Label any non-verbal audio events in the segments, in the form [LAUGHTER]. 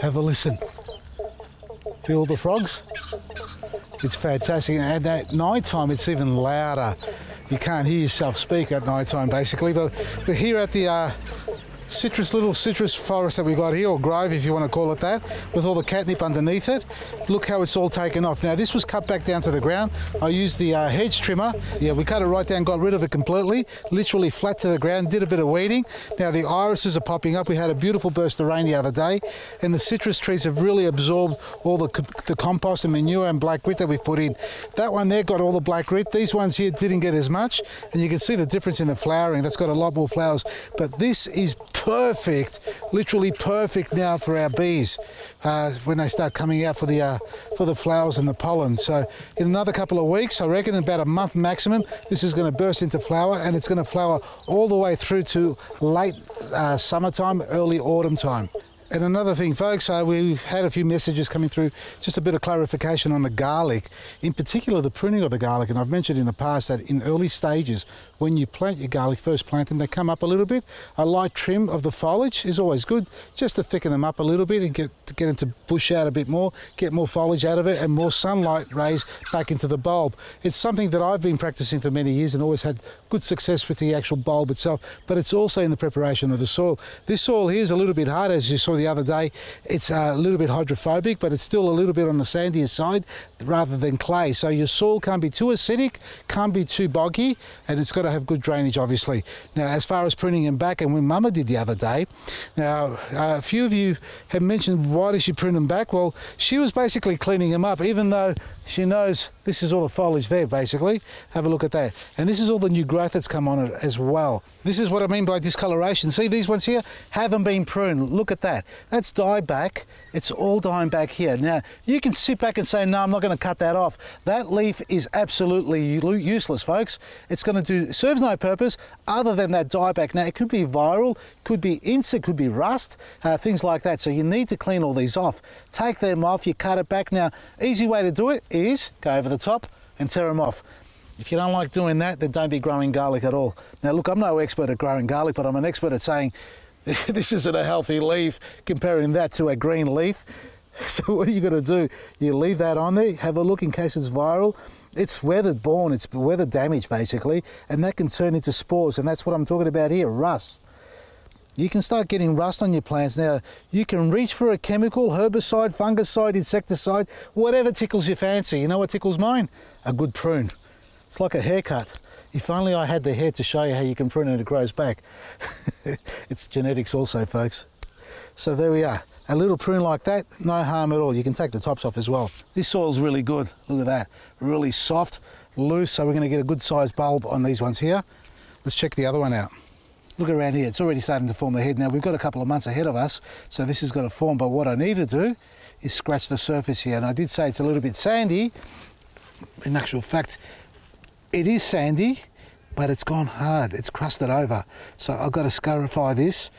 Have a listen. Hear all the frogs? It's fantastic. And at night time, it's even louder. You can't hear yourself speak at night time, basically. But we're here at the uh, citrus, little citrus forest that we got here, or grove if you want to call it that, with all the catnip underneath it. Look how it's all taken off. Now this was cut back down to the ground. I used the uh, hedge trimmer. Yeah, we cut it right down, got rid of it completely, literally flat to the ground, did a bit of weeding. Now the irises are popping up. We had a beautiful burst of rain the other day, and the citrus trees have really absorbed all the, the compost and manure and black grit that we've put in. That one there got all the black grit. These ones here didn't get as much, and you can see the difference in the flowering. That's got a lot more flowers, but this is perfect, literally perfect now for our bees uh, when they start coming out for the uh, for the flowers and the pollen. So in another couple of weeks, I reckon about a month maximum, this is going to burst into flower and it's going to flower all the way through to late uh, summertime, early autumn time. And another thing, folks, uh, we've had a few messages coming through, just a bit of clarification on the garlic, in particular the pruning of the garlic. And I've mentioned in the past that in early stages, when you plant your garlic, first plant them, they come up a little bit. A light trim of the foliage is always good, just to thicken them up a little bit and get, to get them to bush out a bit more, get more foliage out of it and more sunlight rays back into the bulb. It's something that I've been practicing for many years and always had good success with the actual bulb itself, but it's also in the preparation of the soil. This soil here is a little bit hard, as you saw the other day. It's a little bit hydrophobic, but it's still a little bit on the sandier side rather than clay. So your soil can't be too acidic, can't be too boggy, and it's got to have good drainage, obviously. Now, as far as pruning them back, and when Mama did the other day, now uh, a few of you have mentioned why does she prune them back? Well, she was basically cleaning them up, even though she knows this is all the foliage there, basically. Have a look at that. And this is all the new growth that's come on it as well. This is what I mean by discoloration. See these ones here? Haven't been pruned. Look at that. That's dieback. It's all dying back here. Now, you can sit back and say, no, I'm not going to cut that off. That leaf is absolutely useless, folks. It's going to do, serves no purpose other than that dieback. Now, it could be viral, could be insect, could be rust, uh, things like that. So you need to clean all these off. Take them off, you cut it back. Now, easy way to do it is go over the top and tear them off. If you don't like doing that, then don't be growing garlic at all. Now look, I'm no expert at growing garlic, but I'm an expert at saying [LAUGHS] this isn't a healthy leaf, comparing that to a green leaf. [LAUGHS] So what are you going to do? You leave that on there, have a look in case it's viral. It's weather borne, it's weather damage basically, and that can turn into spores, and that's what I'm talking about here, rust. You can start getting rust on your plants. Now, you can reach for a chemical, herbicide, fungicide, insecticide, whatever tickles your fancy. You know what tickles mine? A good prune. It's like a haircut. If only I had the hair to show you how you can prune and it grows back. [LAUGHS] it's genetics also, folks. So there we are. A little prune like that, no harm at all. You can take the tops off as well. This soil's really good. Look at that. Really soft, loose, so we're going to get a good sized bulb on these ones here. Let's check the other one out. Look around here, it's already starting to form the head. Now we've got a couple of months ahead of us, so this has got to form, but what I need to do is scratch the surface here. And I did say it's a little bit sandy. In actual fact, it is sandy, but it's gone hard. It's crusted over. So I've got to scarify this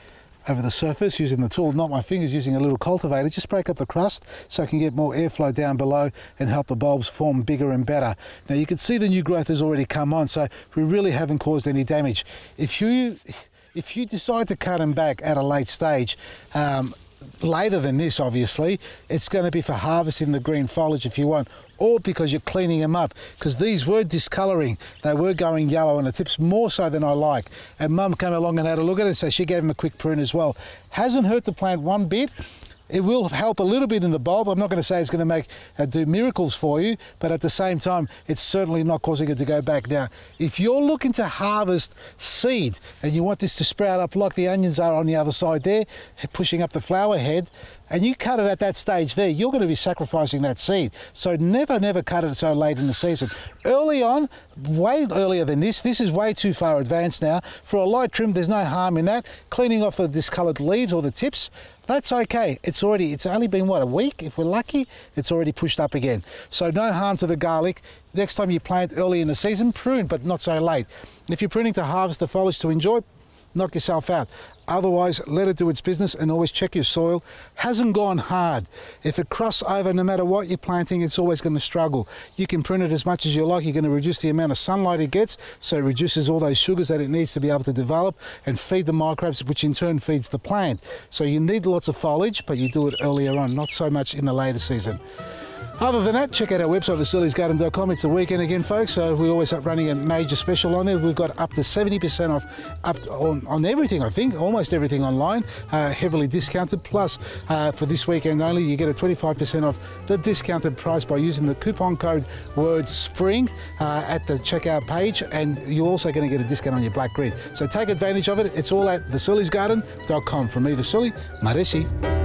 over the surface using the tool, not my fingers, using a little cultivator. Just break up the crust so I can get more airflow down below and help the bulbs form bigger and better. Now you can see the new growth has already come on, so we really haven't caused any damage. If you if you decide to cut them back at a late stage, um, later than this obviously, it's going to be for harvesting the green foliage if you want, or because you're cleaning them up, because these were discolouring. They were going yellow on the tips, more so than I like. And mum came along and had a look at it, so she gave them a quick prune as well. Hasn't hurt the plant one bit, it will help a little bit in the bulb. I'm not going to say it's going to make uh, do miracles for you, but at the same time, it's certainly not causing it to go back. down. if you're looking to harvest seed and you want this to sprout up like the onions are on the other side there, pushing up the flower head, and you cut it at that stage there, you're going to be sacrificing that seed. So never, never cut it so late in the season. Early on, way earlier than this, this is way too far advanced now. For a light trim, there's no harm in that. Cleaning off the discoloured leaves or the tips, that's okay. It's already, it's only been, what, a week? If we're lucky, it's already pushed up again. So no harm to the garlic. Next time you plant early in the season, prune, but not so late. If you're pruning to harvest the foliage to enjoy, knock yourself out. Otherwise, let it do its business and always check your soil. Hasn't gone hard. If it crusts over, no matter what you're planting, it's always going to struggle. You can prune it as much as you like. You're going to reduce the amount of sunlight it gets, so it reduces all those sugars that it needs to be able to develop and feed the microbes, which in turn feeds the plant. So you need lots of foliage, but you do it earlier on, not so much in the later season. Other than that, check out our website, vasilisgarden.com. It's a weekend again, folks, so we're always up running a major special on there. We've got up to 70% off up on, on everything, I think, almost everything online, uh, heavily discounted. Plus, uh, for this weekend only, you get a 25% off the discounted price by using the coupon code word SPRING uh, at the checkout page, and you're also going to get a discount on your black grit. So take advantage of it. It's all at vasilisgarden.com. From me, Vasili, Maresi.